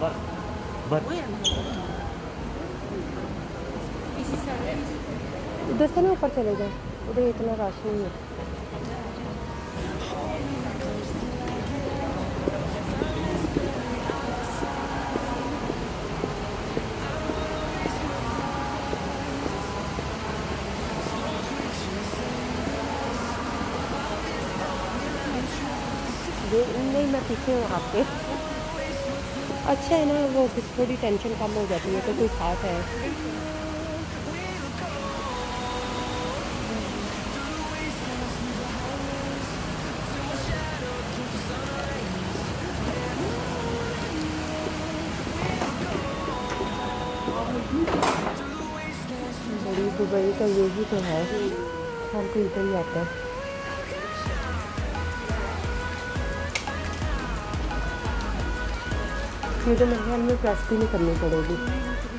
बस बस उधर से ना ऊपर चले जाए उधर इतना रश नहीं है। ये नहीं मैं पीछे हूँ आपके। अच्छा है ना, वो फिर थोड़ी टेंशन कम हो जाती है तो कोई साथ है। बड़ी दुबई का यही तो है हर कोई इधर ही आता है। तो मेरे हमें प्रेस भी नहीं करनी पड़ेगी।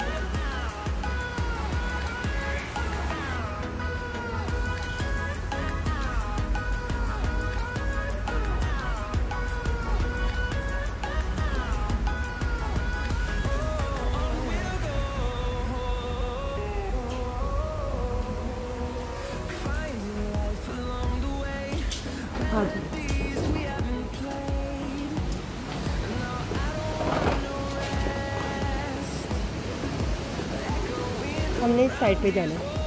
हमने इस साइड पे जाना है।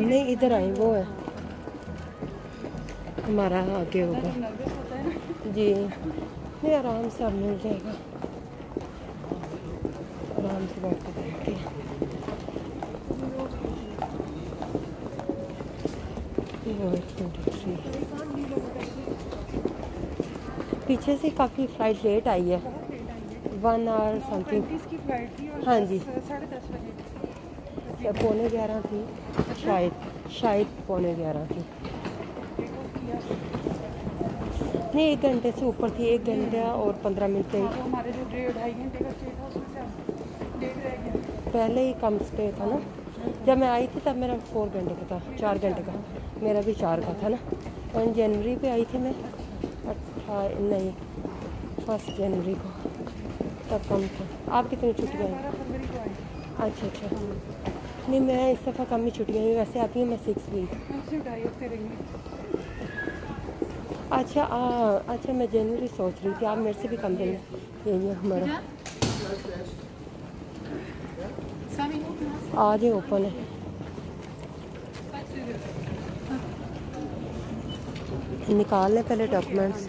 नहीं, इधर आए वो है। हमारा आगे होगा। जी। नहीं, आराम से अब मिल जाएगा। आराम से बैठ के पीछे से काफ़ी फ़्लाइट लेट आई है। वन आवर समथिंग हाँ जी। बजे पौने ग्यारह थी। शायद शायद पौने ग्यारह थी। नहीं एक घंटे से ऊपर थी एक घंटा और पंद्रह मिनट हाँ, ही पहले ही कम स्टे था ना। जब मैं आई थी तब मेरा फोर घंटे का था चार घंटे का। मेरा भी चार का था ना। वन जनवरी पे आई थी मैं। अट्ठा नहीं फ़र्स्ट जनवरी को। तब कम था। आप कितनी छुट्टियाँ हैं अच्छा अच्छा। नहीं मैं इस दफ़ा कम ही छुट्टियाँ हुई वैसे आती हूँ मैं सिक्स वीक अच्छा आ, अच्छा मैं जनवरी सोच रही थी। आप मेरे से भी कम दिन। यही है हमारा। आज ही ओपन है। निकाल लें पहले डॉक्यूमेंट्स